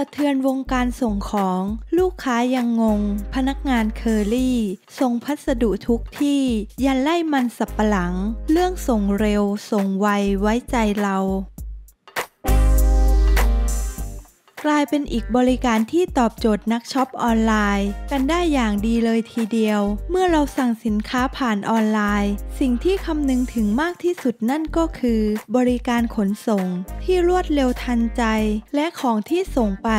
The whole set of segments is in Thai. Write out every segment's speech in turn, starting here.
สะเทือนวงการส่งของ ลูกค้ายังงง พนักงานเคอรี่ ส่งพัสดุทุกที่ ยันไร่มันสำปะหลัง เรื่องส่งเร็ว ส่งไวไว้ใจเรา กลายเป็นอีกบริการที่ตอบโจทย์นักช็อปออนไลน์ กันได้อย่างดีเลยทีเดียว เมื่อเราสั่งสินค้าผ่านออนไลน์ สิ่งที่คำนึงถึงมากที่สุดนั่นก็คือ บริการขนส่ง ที่รวดเร็วทันใจ และของที่ส่งไป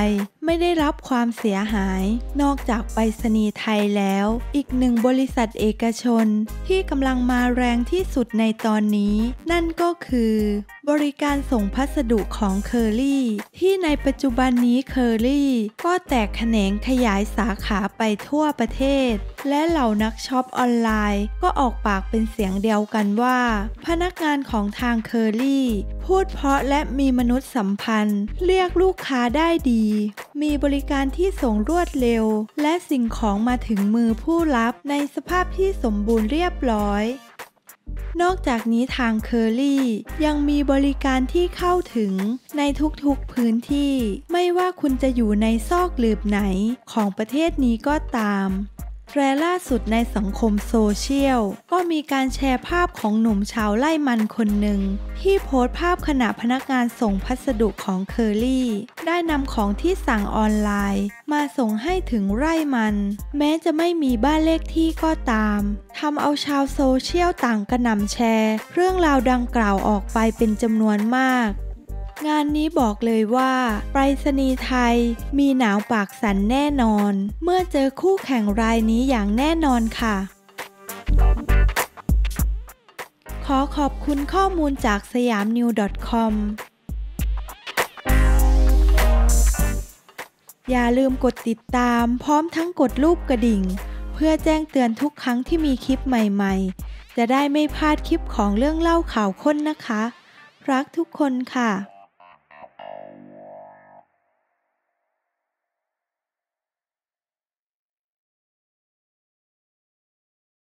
ไม่ได้รับความเสียหาย นอกจากไปรษณีย์ไทยแล้ว อีกหนึ่งบริษัทเอกชน ที่กำลังมาแรงที่สุดในตอนนี้ นั่นก็คือ บริการส่งพัสดุของเคอรี่ที่ในปัจจุบันนี้เคอรี่ก็แตกแขนงขยายสาขาไปทั่วประเทศ และเหล่านักช็อปออนไลน์ ก็ออกปากเป็นเสียงเดียวกันว่า พนักงานของทางเคอรี่ พูดเพราะและมีมนุษยสัมพันธ์ เรียกลูกค้าได้ดี มีบริการที่ส่งรวดเร็ว และสิ่งของมาถึงมือผู้รับในสภาพที่สมบูรณ์เรียบร้อย นอกจากนี้ทางเคอรี่ยังมีบริการที่เข้าถึงในทุกๆพื้นที่ ไม่ว่าคุณจะอยู่ในซอกหลืบไหนของประเทศนี้ก็ตามและล่าสุดในสังคมโซเชียล ก็มีการแชร์ภาพของหนุ่มชาวไล่มันคนหนึ่ง ที่โพสต์ภาพขณะพนักงานส่งพัสดุของเคอรี่ ได้นำของที่สั่งออนไลน์ มาส่งให้ถึงไร่มัน แม้จะไม่มีบ้านเลขที่ก็ตาม ทำเอาชาวโซเชียลต่างกระหน่ำแชร์ เรื่องราวดังกล่าวออกไปเป็นจำนวนมาก งานนี้บอกเลยว่าไปรษณีย์ไทยมีหนาวปากสันแน่นอน เมื่อเจอคู่แข่งรายนี้อย่างแน่นอนค่ะ ขอขอบคุณข้อมูลจากสยามนิว .com อย่าลืมกดติดตามพร้อมทั้งกดรูปกระดิ่ง เพื่อแจ้งเตือนทุกครั้งที่มีคลิปใหม่ๆ จะได้ไม่พลาดคลิปของเรื่องเล่าข่าวค้นนะคะ รักทุกคนค่ะ